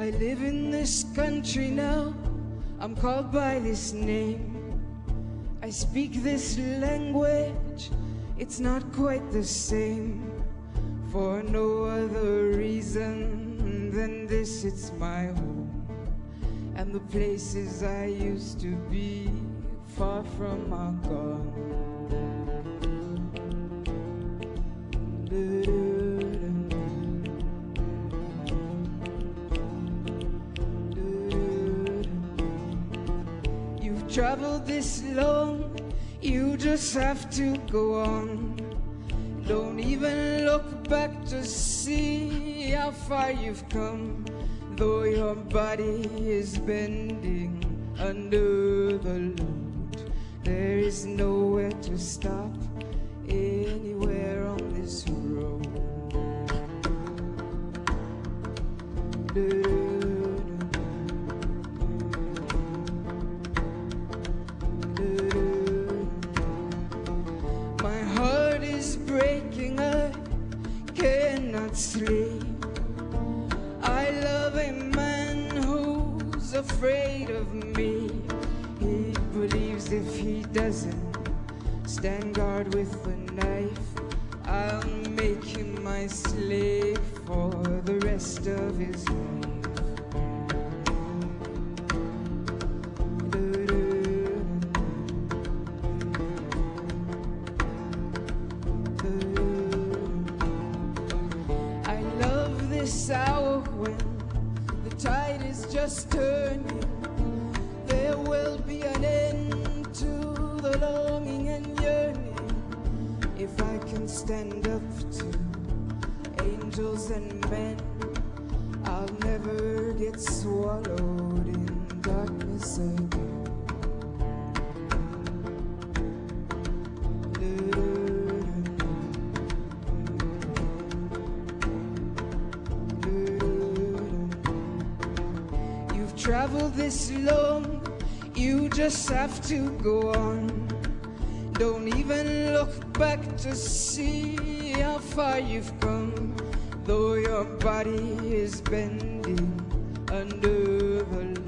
I live in this country now, I'm called by this name. I speak this language, it's not quite the same. For no other reason than this, it's my home. And the places I used to be far from are gone. Traveled this long, you just have to go on. Don't even look back to see how far you've come, though your body is bending under the load. There is nowhere to stop anywhere on this road. My heart is breaking, I cannot sleep. I love a man who's afraid of me. He believes if he doesn't stand guard with a knife, I'll make him my slave for the rest of his life. Hour when the tide is just turning. There will be an end to the longing and yearning. If I can stand up to angels and men, I'll never get swallowed traveled this long, you just have to go on. Don't even look back to see how far you've come, though your body is bending under the